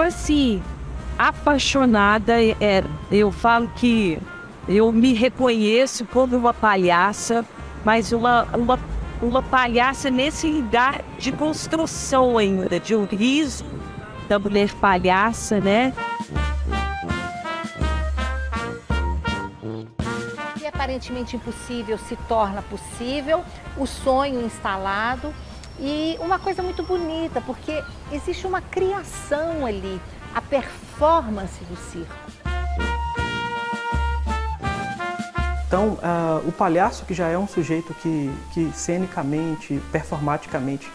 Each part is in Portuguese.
assim, apaixonada. É, eu falo que eu me reconheço como uma palhaça, mas uma, uma, uma palhaça nesse lugar de construção ainda, de um riso da mulher palhaça, né? E aparentemente impossível se torna possível, o sonho instalado e uma coisa muito bonita, porque existe uma criação ali, a performance do circo. Então, uh, o palhaço, que já é um sujeito que, que cenicamente, performaticamente,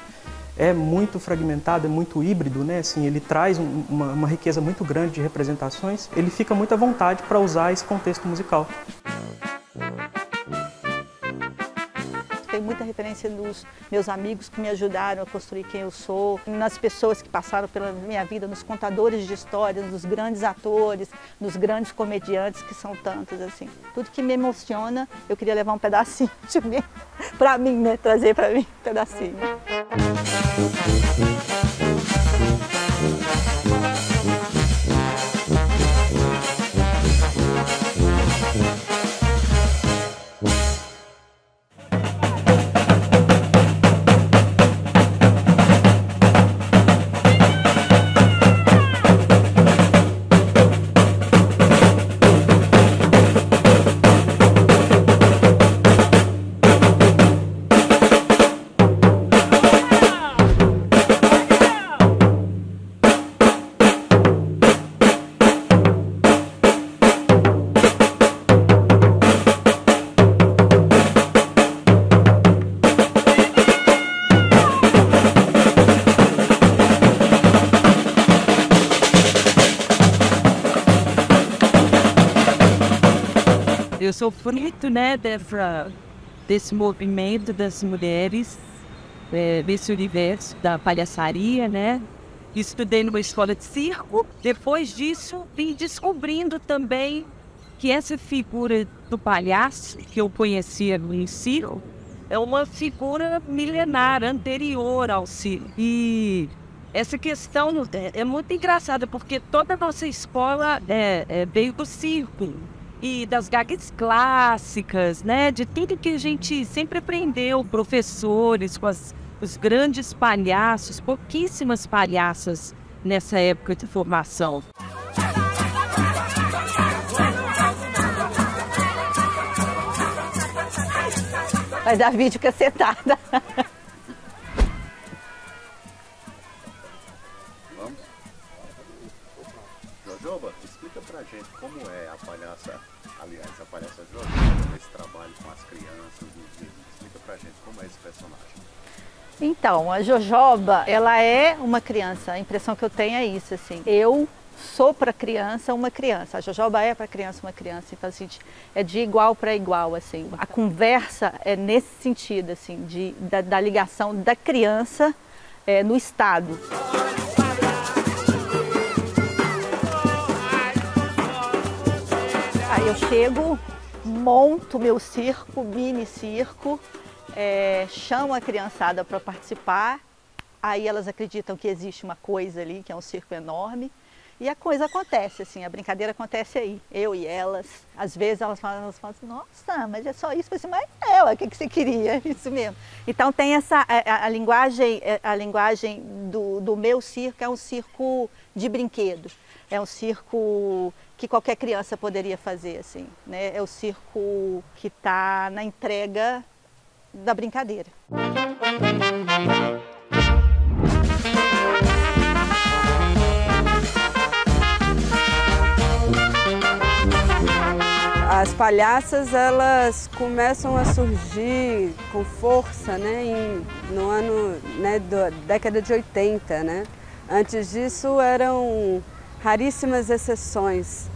é muito fragmentado, é muito híbrido, né? Assim, ele traz um, uma, uma riqueza muito grande de representações, ele fica muito à vontade para usar esse contexto musical. Muita referência dos meus amigos que me ajudaram a construir quem eu sou, nas pessoas que passaram pela minha vida, nos contadores de histórias, nos grandes atores, nos grandes comediantes, que são tantos assim. Tudo que me emociona, eu queria levar um pedacinho de mim, para mim, né? Trazer para mim um pedacinho. Fruto, né, dessa, desse movimento das mulheres, é, desse universo da palhaçaria, né? Estudei numa escola de circo. Depois disso, vim descobrindo também que essa figura do palhaço que eu conhecia no circo é uma figura milenar, anterior ao circo. E essa questão é, é muito engraçada, porque toda a nossa escola é, é, veio do circo e das gags clássicas, né? De tudo que a gente sempre aprendeu, professores, com as, os grandes palhaços, pouquíssimas palhaças nessa época de formação. Vai dar vídeo cacetada. Vamos? Jojoba, explica pra gente como é a palhaça, aliás, a palhaça Jojoba, esse trabalho com as crianças. Explica pra gente como é esse personagem. Então, a Jojoba, ela é uma criança. A impressão que eu tenho é isso, assim. Eu sou para criança uma criança. A Jojoba é para criança uma criança. Então, assim, é de igual para igual, assim. A conversa é nesse sentido, assim, de, da, da ligação da criança é, no Estado. Eu chego, monto meu circo, mini circo, é, chamo a criançada para participar, aí elas acreditam que existe uma coisa ali, que é um circo enorme, e a coisa acontece, assim, a brincadeira acontece aí, eu e elas. Às vezes elas falam, elas falam assim, nossa, mas é só isso. Assim, mas é, o que, que você queria? Isso mesmo. Então tem essa, a, a linguagem, a linguagem do, do meu circo é um circo de brinquedos. É um circo que qualquer criança poderia fazer, assim, né? É o circo que está na entrega da brincadeira. As palhaças elas começam a surgir com força né, em, no ano né, da década de 80. Né? Antes disso eram raríssimas exceções.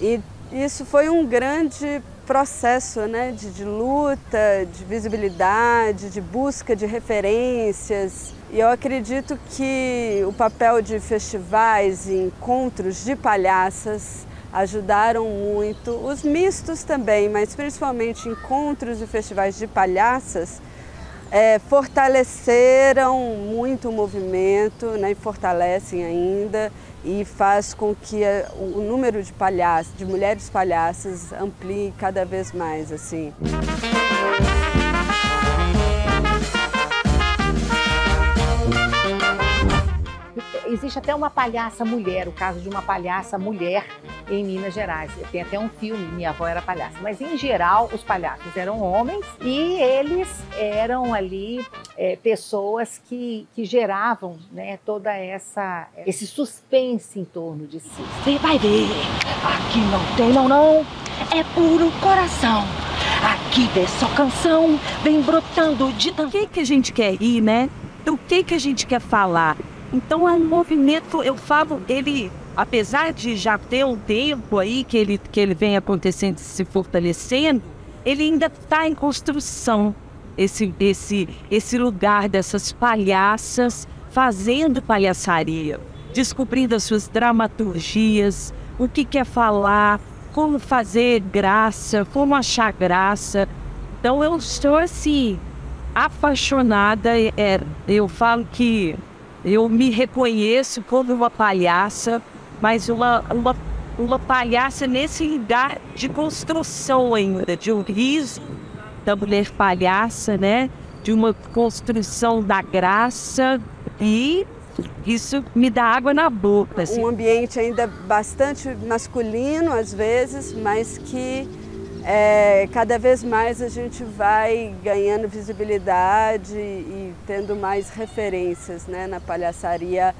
E isso foi um grande processo né, de, de luta, de visibilidade, de busca de referências. E eu acredito que o papel de festivais e encontros de palhaças ajudaram muito. Os mistos também, mas principalmente encontros e festivais de palhaças é, fortaleceram muito o movimento né, e fortalecem ainda e faz com que o número de palhaços, de mulheres palhaças amplie cada vez mais assim. Existe até uma palhaça mulher, o caso de uma palhaça mulher em Minas Gerais. Tem até um filme, Minha Avó Era Palhaça. Mas, em geral, os palhaços eram homens e eles eram ali é, pessoas que, que geravam né, toda essa esse suspense em torno de si. Você vai ver, aqui não tem não não, é puro coração. Aqui vê só canção, vem brotando de tanto. O que, que a gente quer ir, né? Do que, que a gente quer falar? Então é um movimento, eu falo, ele, apesar de já ter um tempo aí que ele, que ele vem acontecendo, se fortalecendo, ele ainda está em construção. Esse, esse, esse lugar dessas palhaças fazendo palhaçaria, descobrindo as suas dramaturgias, o que quer falar, como fazer graça, como achar graça. Então eu estou assim, apaixonada. É, eu falo que eu me reconheço como uma palhaça, mas uma, uma, uma palhaça nesse lugar de construção ainda, de um riso da mulher palhaça, né? De uma construção da graça e isso me dá água na boca. Assim. Um ambiente ainda bastante masculino às vezes, mas que é, cada vez mais a gente vai ganhando visibilidade e tendo mais referências né, na palhaçaria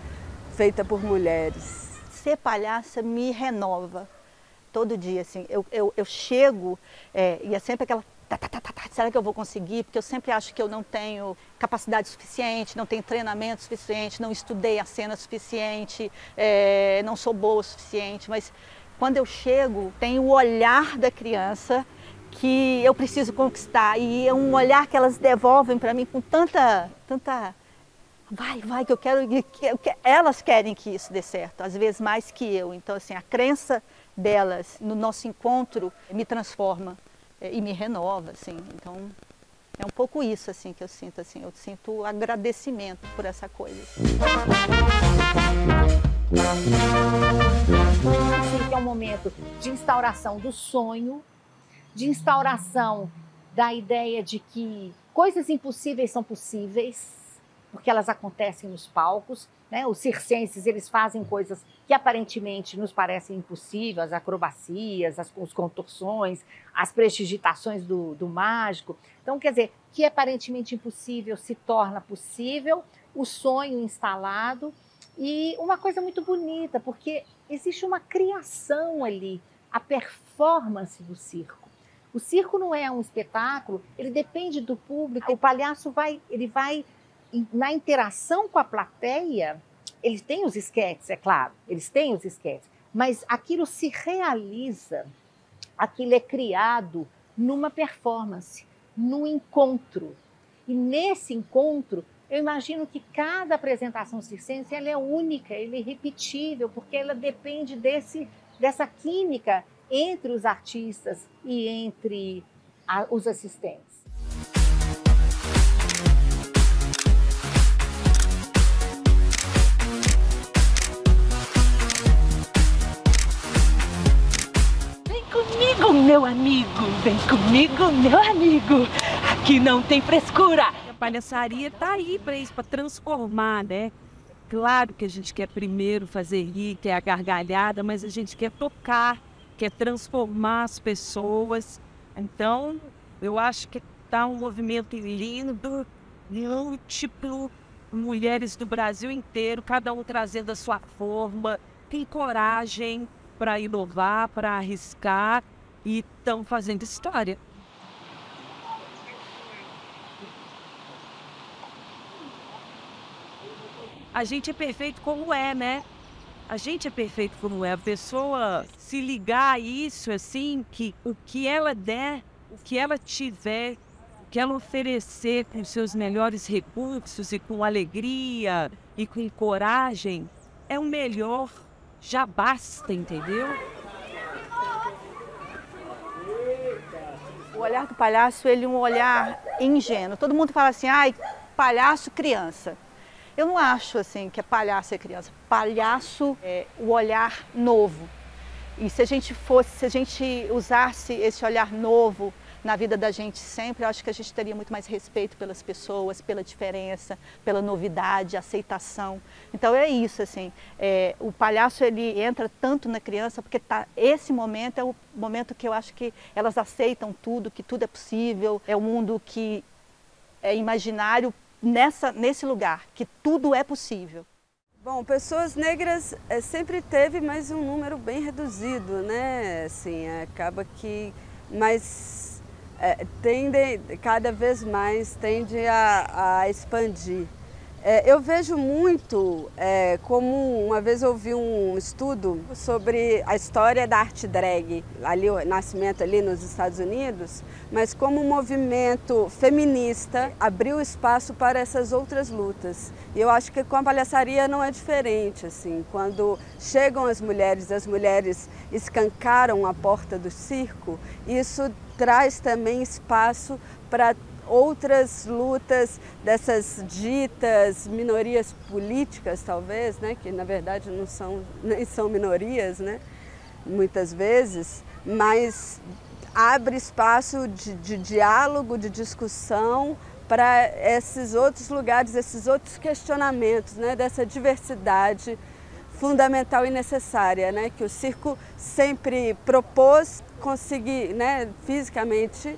feita por mulheres. Ser palhaça me renova todo dia. Assim, eu, eu, eu chego é, e é sempre aquela Tá, tá, tá, será que eu vou conseguir? Porque eu sempre acho que eu não tenho capacidade suficiente, não tenho treinamento suficiente, não estudei a cena suficiente, é, não sou boa o suficiente, mas quando eu chego, tem o olhar da criança que eu preciso conquistar e é um olhar que elas devolvem para mim com tanta, tanta vai, vai que eu quero que, elas querem que isso dê certo, às vezes mais que eu. Então assim, a crença delas no nosso encontro me transforma é, e me renova, assim. Então é um pouco isso assim que eu sinto assim, eu sinto agradecimento por essa coisa. Que é um momento de instauração do sonho, de instauração da ideia de que coisas impossíveis são possíveis, porque elas acontecem nos palcos. Né? Os circenses eles fazem coisas que aparentemente nos parecem impossíveis, as acrobacias, as, as contorções, as prestigitações do, do mágico. Então, quer dizer, que aparentemente impossível se torna possível, o sonho instalado e uma coisa muito bonita, porque existe uma criação ali, a performance do circo. O circo não é um espetáculo, ele depende do público. O palhaço vai, ele vai na interação com a plateia, eles têm os esquetes, é claro, eles têm os esquetes, mas aquilo se realiza, aquilo é criado numa performance, num encontro. E nesse encontro, eu imagino que cada apresentação circense ela é única, ela é irrepetível, porque ela depende desse, dessa química entre os artistas e entre a, os assistentes. Vem comigo, meu amigo, vem comigo, meu amigo. Aqui não tem frescura palhaçaria está aí para isso, para transformar, né? Claro que a gente quer primeiro fazer rir, quer a gargalhada, mas a gente quer tocar, quer transformar as pessoas. Então, eu acho que está um movimento lindo, múltiplo, mulheres do Brasil inteiro, cada um trazendo a sua forma, tem coragem para inovar, para arriscar e estão fazendo história. A gente é perfeito como é, né? A gente é perfeito como é. A pessoa se ligar a isso, assim, que o que ela der, o que ela tiver, o que ela oferecer com seus melhores recursos e com alegria e com coragem, é o melhor. Já basta, entendeu? O olhar do palhaço, ele é um olhar ingênuo. Todo mundo fala assim, ai, palhaço, criança. Eu não acho assim que é palhaço e criança. Palhaço é o olhar novo. E se a gente fosse, se a gente usasse esse olhar novo na vida da gente sempre, eu acho que a gente teria muito mais respeito pelas pessoas, pela diferença, pela novidade, aceitação. Então é isso, assim, é, o palhaço ele entra tanto na criança porque tá, esse momento é o momento que eu acho que elas aceitam tudo, que tudo é possível, é um mundo que é imaginário nessa, nesse lugar, que tudo é possível. Bom, pessoas negras é, sempre teve, mas um número bem reduzido, né? Assim, acaba que, mas é, tende, cada vez mais tende a, a expandir. É, eu vejo muito, é, como uma vez eu vi um estudo sobre a história da arte drag, ali o nascimento ali nos Estados Unidos, mas como um movimento feminista abriu espaço para essas outras lutas. E eu acho que com a palhaçaria não é diferente, assim, quando chegam as mulheres, as mulheres escancaram a porta do circo, isso traz também espaço para outras lutas dessas ditas minorias políticas, talvez, né, que na verdade não são nem são minorias, né, muitas vezes, mas abre espaço de, de diálogo, de discussão para esses outros lugares, esses outros questionamentos, né, dessa diversidade fundamental e necessária, né, que o circo sempre propôs conseguir, né, fisicamente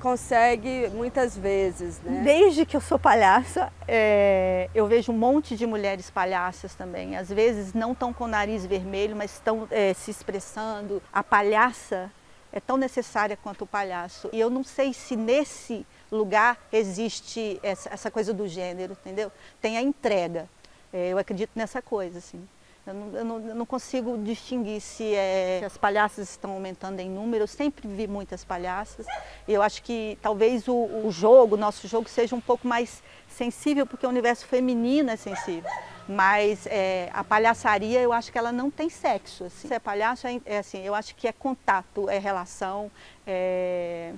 consegue muitas vezes. Né? Desde que eu sou palhaça, é, eu vejo um monte de mulheres palhaças também. Às vezes não estão com o nariz vermelho, mas estão é, se expressando. A palhaça é tão necessária quanto o palhaço. E eu não sei se nesse lugar existe essa, essa coisa do gênero, entendeu? Tem a entrega. É, eu acredito nessa coisa, assim. Eu não, eu, não, eu não, consigo distinguir se, é, se, as palhaças estão aumentando em número. Eu sempre vi muitas palhaças. Eu acho que talvez o, o jogo, o nosso jogo, seja um pouco mais sensível, porque o universo feminino é sensível. Mas é, a palhaçaria, eu acho que ela não tem sexo. Assim. Se é palhaço, é, é, assim, eu acho que é contato, é relação, é,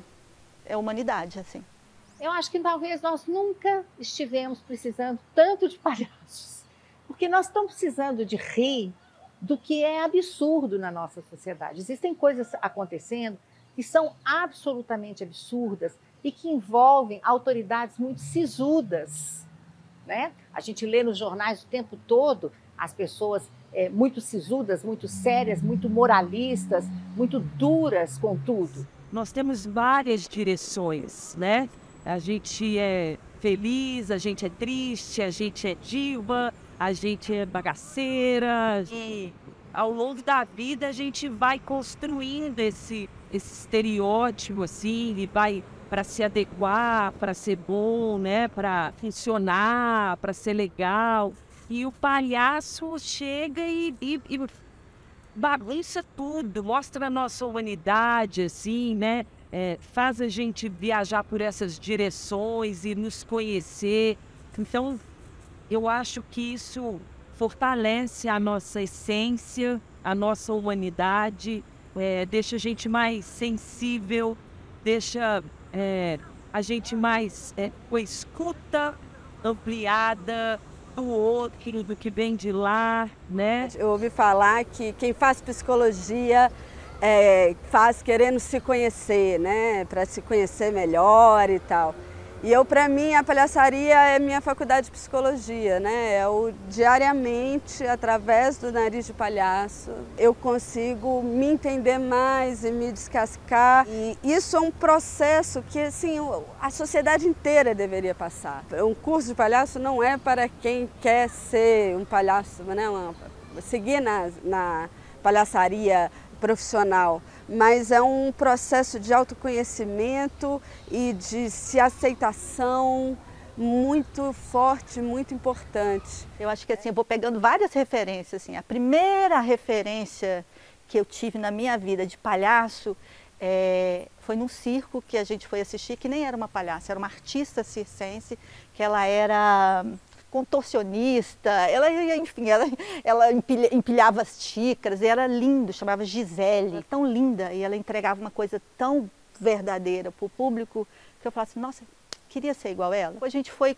é humanidade, assim. Eu acho que talvez nós nunca estivemos precisando tanto de palhaços porque nós estamos precisando de rir do que é absurdo na nossa sociedade. Existem coisas acontecendo que são absolutamente absurdas e que envolvem autoridades muito sisudas. Né? A gente lê nos jornais o tempo todo as pessoas é, muito sisudas, muito sérias, muito moralistas, muito duras com tudo. Nós temos várias direções, né? A gente é feliz, a gente é triste, a gente é diva, a gente é bagaceira e ao longo da vida a gente vai construindo esse, esse estereótipo assim e vai para se adequar, para ser bom, né, para funcionar, para ser legal. E o palhaço chega e, e, e bagunça tudo, mostra a nossa humanidade, assim, né? É, faz a gente viajar por essas direções e nos conhecer. Então, eu acho que isso fortalece a nossa essência, a nossa humanidade, é, deixa a gente mais sensível, deixa é, a gente mais é, com escuta ampliada do outro, do que vem de lá, né? Eu ouvi falar que quem faz psicologia é, faz querendo se conhecer, né? Para se conhecer melhor e tal. E eu, para mim, a palhaçaria é minha faculdade de psicologia, né? É o, diariamente, através do nariz de palhaço, eu consigo me entender mais e me descascar. E isso é um processo que, assim, a sociedade inteira deveria passar. Um curso de palhaço não é para quem quer ser um palhaço, né? Uma, seguir na, na palhaçaria profissional mas é um processo de autoconhecimento e de se aceitação muito forte, muito importante. Eu acho que assim, eu vou pegando várias referências. Assim. A primeira referência que eu tive na minha vida de palhaço é, foi num circo que a gente foi assistir, que nem era uma palhaça, era uma artista circense, que ela era contorcionista, ela, enfim, ela, ela empilhava as xícaras, e era lindo, chamava Gisele, tão linda, e ela entregava uma coisa tão verdadeira para o público, que eu falo assim, nossa, queria ser igual a ela. A gente foi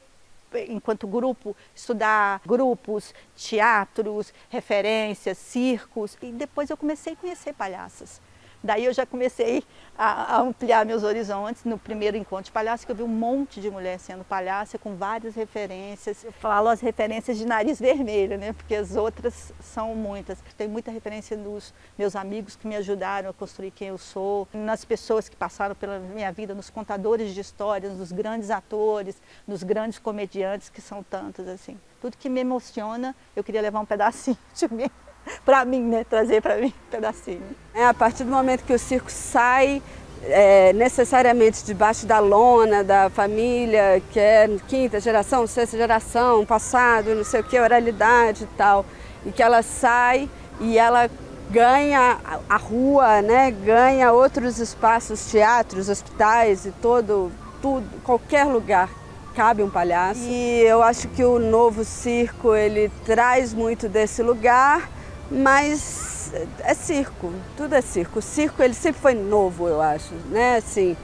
enquanto grupo, estudar grupos, teatros, referências, circos. E depois eu comecei a conhecer palhaças. Daí eu já comecei a, a, ampliar meus horizontes no primeiro encontro de palhaço, que eu vi um monte de mulher sendo palhaça com várias referências. Eu falo as referências de nariz vermelho, né? Porque as outras são muitas. Tem muita referência nos meus amigos que me ajudaram a construir quem eu sou, nas pessoas que passaram pela minha vida, nos contadores de histórias, nos grandes atores, nos grandes comediantes que são tantos assim. Tudo que me emociona, eu queria levar um pedacinho de mim para mim, né? Trazer para mim um pedacinho. É, a partir do momento que o circo sai é, necessariamente debaixo da lona da família, que é quinta geração, sexta geração, passado, não sei o que, oralidade e tal, e que ela sai e ela ganha a rua, né? ganha outros espaços, teatros, hospitais e todo, tudo, qualquer lugar cabe um palhaço. E eu acho que o novo circo ele traz muito desse lugar mas é circo, tudo é circo. O circo ele sempre foi novo, eu acho, né? Assim,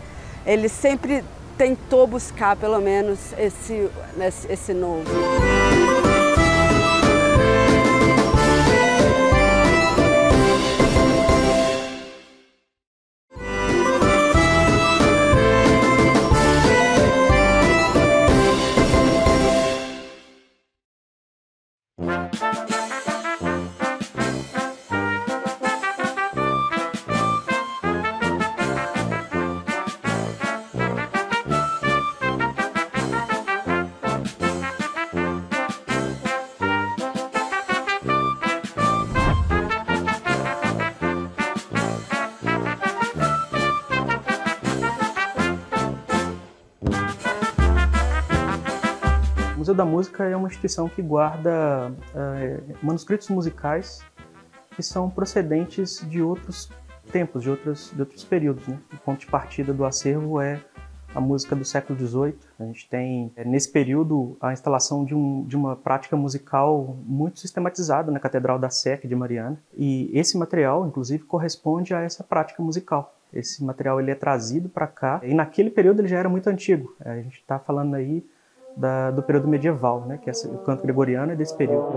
ele sempre tentou buscar pelo menos esse, esse novo. Museu da Música é uma instituição que guarda é, manuscritos musicais que são procedentes de outros tempos, de outros, de outros períodos. Né? O ponto de partida do acervo é a música do século XVIII. A gente tem, é, nesse período, a instalação de, um, de uma prática musical muito sistematizada na Catedral da Sé de Mariana. E esse material, inclusive, corresponde a essa prática musical. Esse material ele é trazido para cá e naquele período ele já era muito antigo. A gente está falando aí da, do período medieval, né, que é o canto gregoriano é desse período.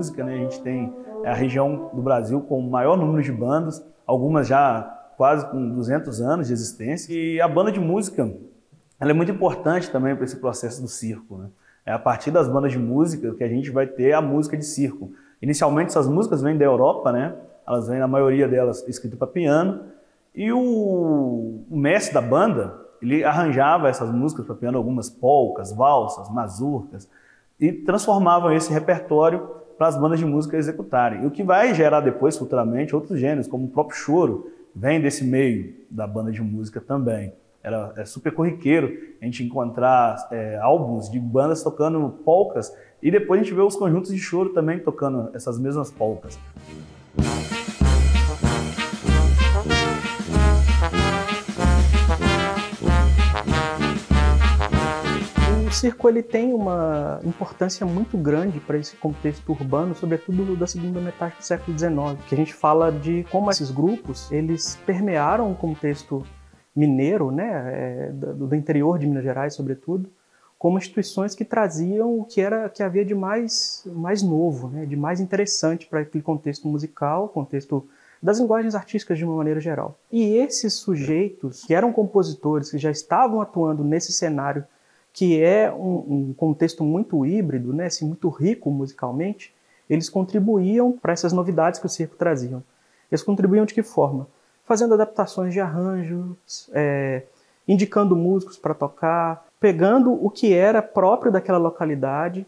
Música, né? A gente tem a região do Brasil com o maior número de bandas, algumas já quase com 200 anos de existência. E a banda de música, ela é muito importante também para esse processo do circo, né? É a partir das bandas de música que a gente vai ter a música de circo. Inicialmente essas músicas vêm da Europa, né? Elas vêm, a maioria delas, escritas para piano. E o, o mestre da banda, ele arranjava essas músicas para piano, algumas polcas, valsas, mazurcas, e transformavam esse repertório para as bandas de música executarem. E o que vai gerar depois, futuramente, outros gêneros, como o próprio choro, vem desse meio da banda de música também. Era é super corriqueiro a gente encontrar é, álbuns de bandas tocando polcas e depois a gente vê os conjuntos de choro também tocando essas mesmas polcas. Circo ele tem uma importância muito grande para esse contexto urbano, sobretudo da segunda metade do século XIX, que a gente fala de como esses grupos eles permearam o contexto mineiro, né, é, do, interior de Minas Gerais, sobretudo, como instituições que traziam o que era que havia de mais mais novo, né, de mais interessante para aquele contexto musical, contexto das linguagens artísticas de uma maneira geral. E esses sujeitos, que eram compositores, que já estavam atuando nesse cenário que é um, um contexto muito híbrido, né, assim, muito rico musicalmente, eles contribuíam para essas novidades que o circo trazia. Eles contribuíam de que forma? Fazendo adaptações de arranjos, é, indicando músicos para tocar, pegando o que era próprio daquela localidade,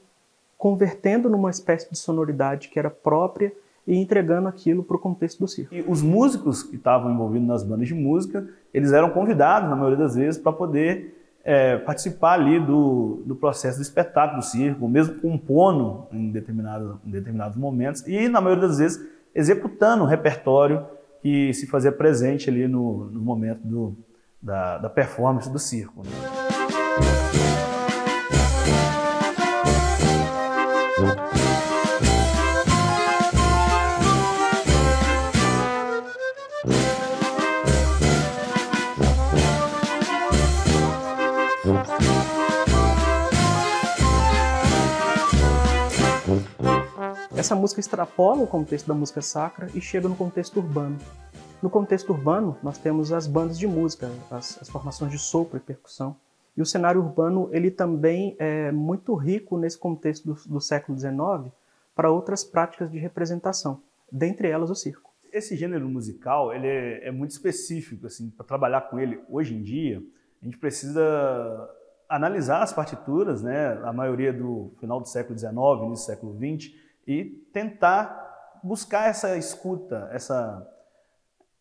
convertendo numa espécie de sonoridade que era própria e entregando aquilo para o contexto do circo. E os músicos que estavam envolvidos nas bandas de música, eles eram convidados, na maioria das vezes, para poder é, participar ali do, do processo do espetáculo do circo, mesmo compondo em, determinado, em determinados momentos e, na maioria das vezes, executando o repertório que se fazia presente ali no, no momento do, da, da performance do circo. Né? Essa música extrapola o contexto da música sacra e chega no contexto urbano. No contexto urbano, nós temos as bandas de música, as, as formações de sopro e percussão. E o cenário urbano ele também é muito rico nesse contexto do, do século XIX para outras práticas de representação, dentre elas o circo. Esse gênero musical ele é, é muito específico, assim, para trabalhar com ele hoje em dia, a gente precisa analisar as partituras, né, a maioria do final do século XIX, início do século XX, e tentar buscar essa escuta, essa,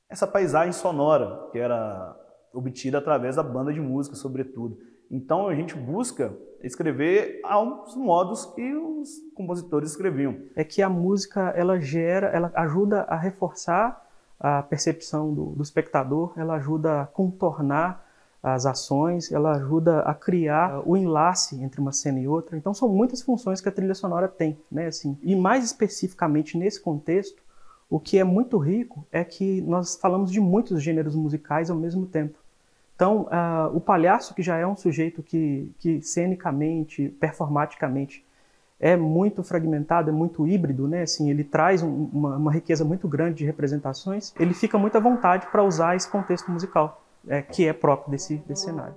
essa paisagem sonora que era obtida através da banda de música, sobretudo. Então a gente busca escrever aos modos que os compositores escreviam. É que a música ela gera, ela ajuda a reforçar a percepção do, do espectador, ela ajuda a contornar as ações, ela ajuda a criar o enlace entre uma cena e outra. Então são muitas funções que a trilha sonora tem, né? Assim, e mais especificamente nesse contexto, o que é muito rico é que nós falamos de muitos gêneros musicais ao mesmo tempo. Então, uh, o palhaço, que já é um sujeito que, que cenicamente, performaticamente, é muito fragmentado, é muito híbrido, né? Assim, ele traz um, uma, uma riqueza muito grande de representações. Ele fica muito à vontade para usar esse contexto musical é, que é próprio desse, desse cenário.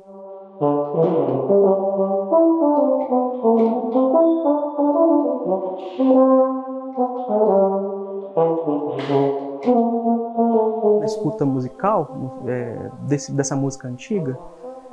A escuta musical é, desse, dessa música antiga,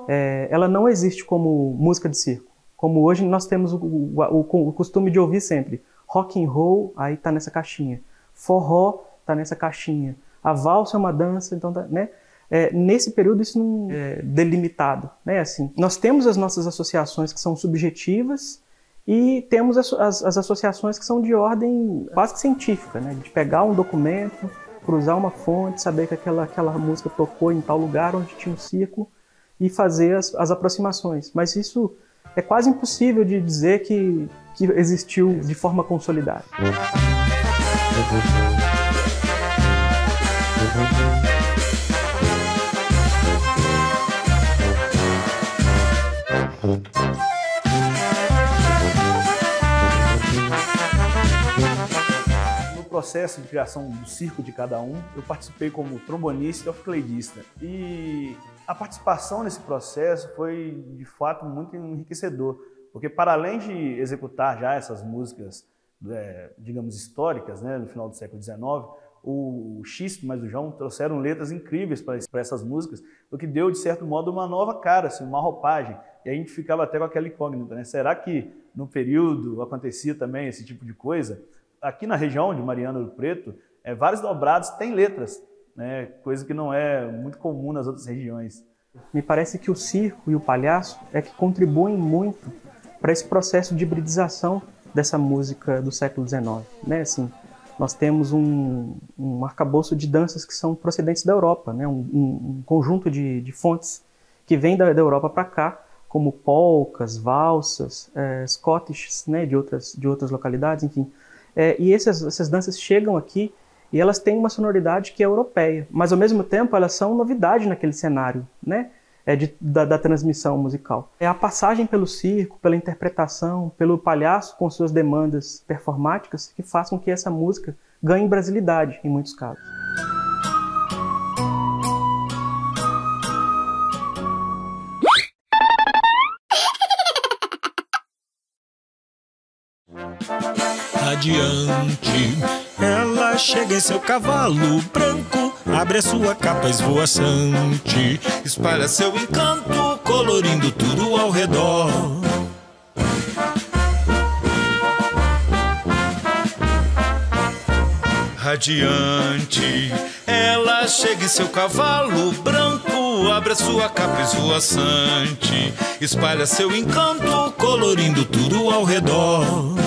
é, ela não existe como música de circo. Como hoje nós temos o, o, o costume de ouvir sempre. Rock and roll, aí está nessa caixinha. Forró está nessa caixinha. A valsa é uma dança, então, tá, né? É, nesse período isso não é delimitado, né? Assim, nós temos as nossas associações que são subjetivas e temos as, as, as associações que são de ordem quase que científica, né? De pegar um documento, cruzar uma fonte, saber que aquela, aquela música tocou em tal lugar onde tinha um circo e fazer as, as aproximações. Mas isso é quase impossível de dizer que, que existiu de forma consolidada. Processo de criação do circo de cada um, eu participei como trombonista e off-cleidista. E a participação nesse processo foi, de fato, muito enriquecedor, porque para além de executar já essas músicas, é, digamos, históricas, né, no final do século XIX, o Xisto mais o João trouxeram letras incríveis para essas músicas, o que deu, de certo modo, uma nova cara, assim, uma roupagem. E a gente ficava até com aquela incógnita, né? Será que no período acontecia também esse tipo de coisa? Aqui na região de Mariana do Preto, é, vários dobrados têm letras, né? coisa que não é muito comum nas outras regiões. Me parece que o circo e o palhaço é que contribuem muito para esse processo de hibridização dessa música do século XIX, né? Assim, nós temos um, um arcabouço de danças que são procedentes da Europa, né? um, um conjunto de, de, fontes que vem da, da Europa para cá, como polcas, valsas, é, scottish, né? de, outras, de outras localidades, enfim. É, e essas, essas danças chegam aqui e elas têm uma sonoridade que é europeia, mas ao mesmo tempo elas são novidade naquele cenário, né? é, de, da, da, transmissão musical. É a passagem pelo circo, pela interpretação, pelo palhaço com suas demandas performáticas que faz com que essa música ganhe brasilidade em muitos casos. Adiante, ela chega em seu cavalo branco Abre a sua capa esvoaçante, espalha seu encanto, colorindo tudo ao redor. Radiante, ela chega em seu cavalo branco, abre a sua capa esvoaçante, espalha seu encanto, colorindo tudo ao redor.